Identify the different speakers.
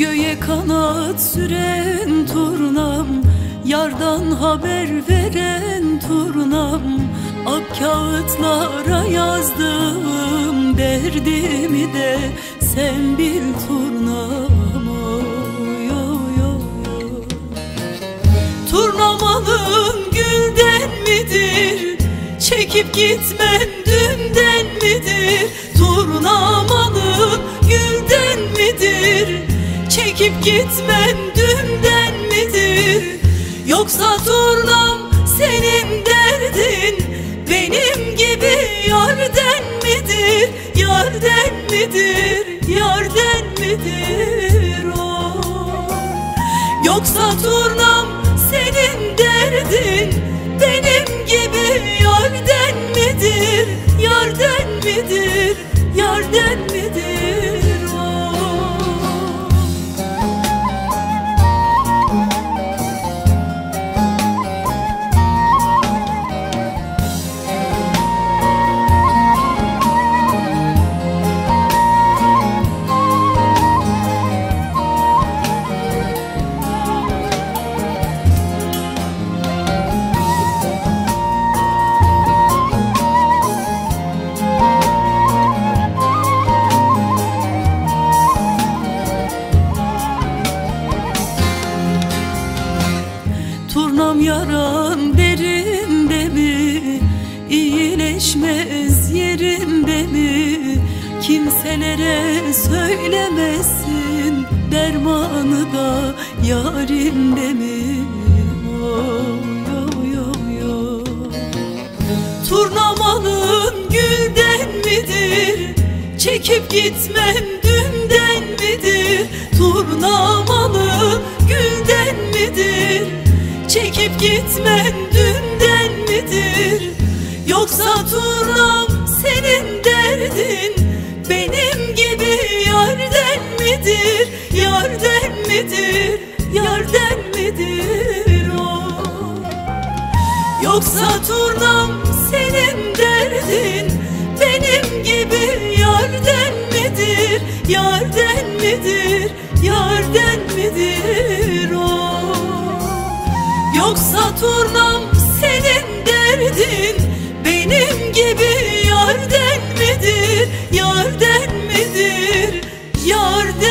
Speaker 1: saat süren turnam Yardan haber veren turnam. Ak kağıtlara yazdım derdimi de sen bil turnam. Oy, oy, oy. Turnam alın gülden midir? Çekip gitmen dünden midir? Turnam Çekip gitmen dünden midir Yoksa turnam senin derdin Benim gibi yarden midir? Yarden midir Yarden midir o? Yoksa turnam senin derdin Benim gibi yarden Turnam yaram derimde mi? İyileşmez yerimde mi? Kimselere söylemesin Dermanı da yarimde mi? Oy, oy, oy, oy. Turnam alın gülden midir? Çekip gitmem dünden midir? Turnam alın gülden midir? Çekip gitmen dünden midir? Yoksa turnam senin derdin Benim gibi yarden midir? Yarden midir? Yarden midir o? Yoksa turnam senin derdin Benim gibi yarden midir, yarden midir, yarden